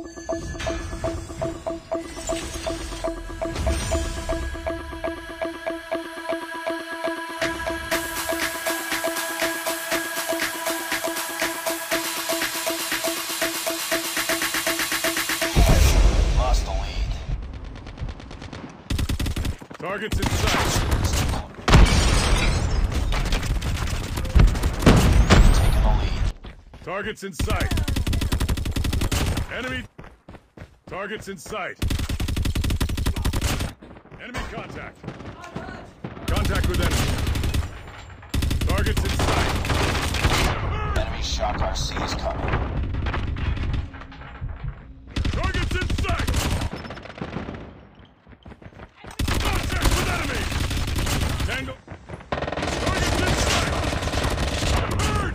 Lost the lead. Targets in sight. Taking the lead. Targets in sight. Enemy. Targets in sight. Enemy contact. Contact with enemy. Targets in sight. Enemy shock RC is coming. Targets in sight. Contact with enemy. Tango. Targets in sight. Bird.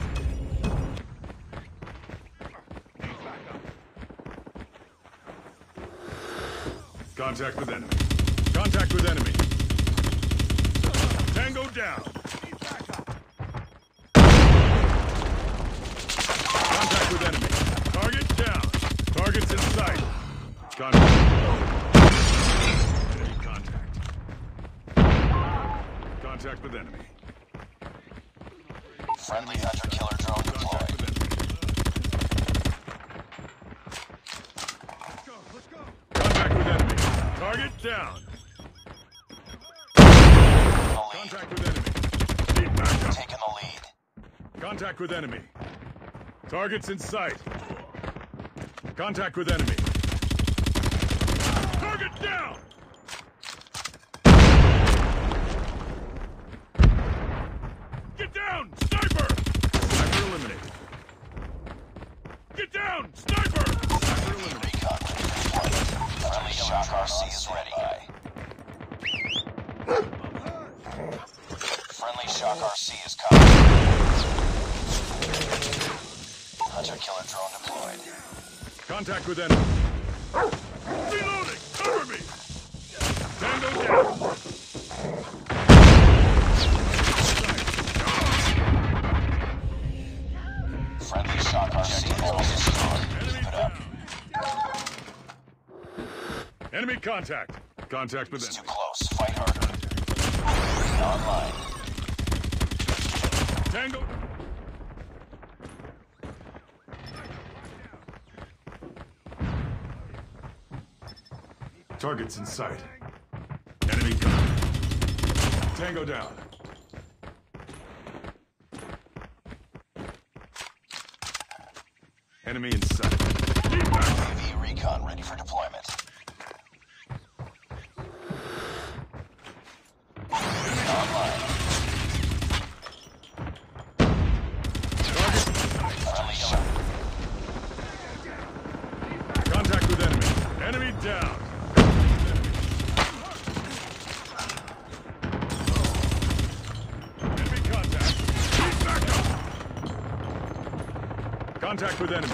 Contact with enemy. Contact with enemy. Tango down. Contact with enemy. Target down. Targets in sight. Contact. Contact. Contact with enemy. Friendly hunter killer drone Contact deployed. with enemy. Contact with enemy. Target down. Contact with enemy. Keep back up. Taking the lead. Contact with enemy. Targets in sight. Contact with enemy. Target down! Get down! Sniper! Sniper eliminated. Get down! Sniper! Sniper eliminated. Friendly shock RC is ready. Friendly shock RC is coming. Hunter killer drone deployed. Contact with enemy. Reloading! Cover me! Enemy contact. Contact with It's too close. Fight harder. Online. Tango. Targets in sight. Enemy contact. Tango down. Enemy in sight. UAV recon ready for deployment. Online. Target. Friendly shock. Contact with enemy. Enemy down. Enemy contact. Keep back up. Contact with enemy.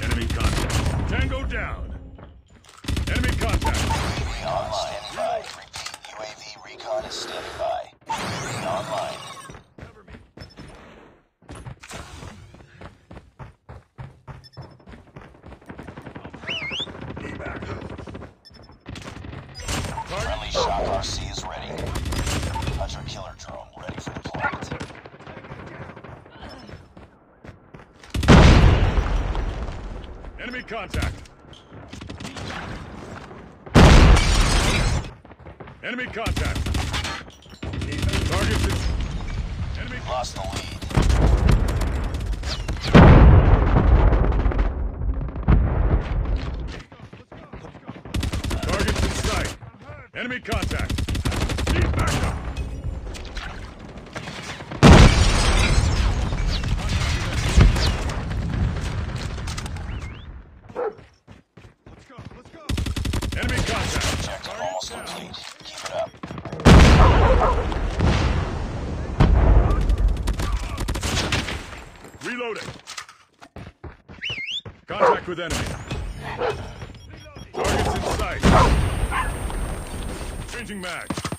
Enemy contact. Tango down. Enemy contact. UAV online. UAV recon is standing by. UAV online. Shock RC is ready. Hunter killer drone ready for deployment. Enemy contact. Enemy contact. Targets in. Enemy Lost the lead. targets in sight. Enemy contact. Keep back up. Enemy contact. Objective almost complete. Keep it up. Reloading. Contact with enemy. Targets in sight. Changing mag.